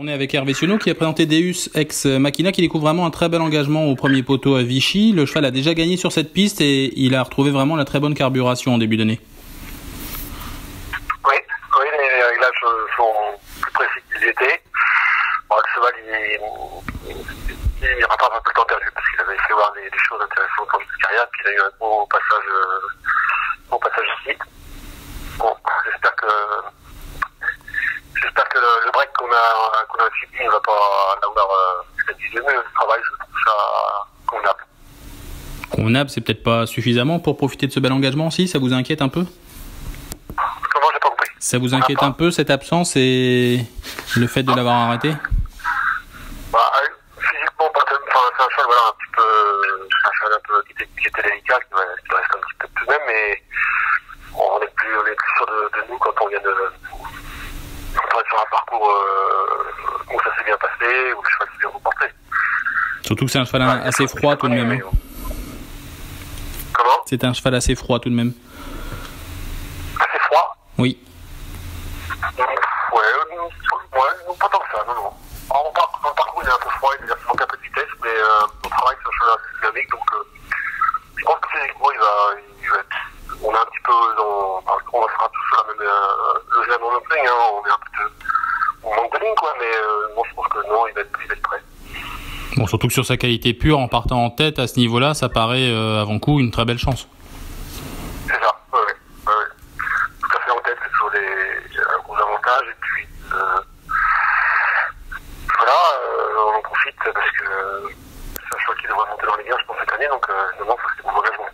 On est avec Hervé Sionneau qui a présenté Deus ex Machina qui découvre vraiment un très bel engagement au premier poteau à Vichy. Le cheval a déjà gagné sur cette piste et il a retrouvé vraiment la très bonne carburation en début d'année. Oui, oui, les réglages sont plus précis qu'ils étaient. Le cheval, il, il, rattrape un peu le temps perdu parce qu'il avait fait voir des, choses intéressantes dans sa carrière, puis il a eu un bon passage, euh, bon passage ici. Bon, j'espère que que le, le break qu'on a, qu'on a subi ne va pas l'avoir euh, le travail, je trouve ça convenable. Convenable, c'est peut-être pas suffisamment pour profiter de ce bel engagement aussi Ça vous inquiète un peu? Comment j'ai pas compris. Ça vous inquiète un peu cette absence et le fait de l'avoir arrêté? Bah, Physiquement, pas enfin, c'est un cheval voilà, un petit peu, un cheval un peu qui était, qui était délicat, qui, qui reste un petit peu tout de même, mais on est plus, on est plus sûr de, de nous quand on vient de, est sur un parcours euh, où ça s'est bien passé, où le cheval s'est bien reporté. Surtout que c'est un cheval Ouais, assez froid tout de même. hein. euh, Comment? C'est un cheval assez froid tout de même. Assez froid? Oui. Ouais, euh, ouais, pas tant que ça, non, non. ou manque. Mais euh, bon, je pense que non, il va, être, prêt. Bon, surtout que sur sa qualité pure, en partant en tête à ce niveau-là, ça paraît euh, avant coup une très belle chance. C'est ça, oui. Tout à fait en tête, c'est toujours des, un euh, gros avantage. Et puis, voilà, on en profite parce que, sachant qu'il devrait monter dans les gars, je pense, cette année, donc, euh, non, c'est bon engagement.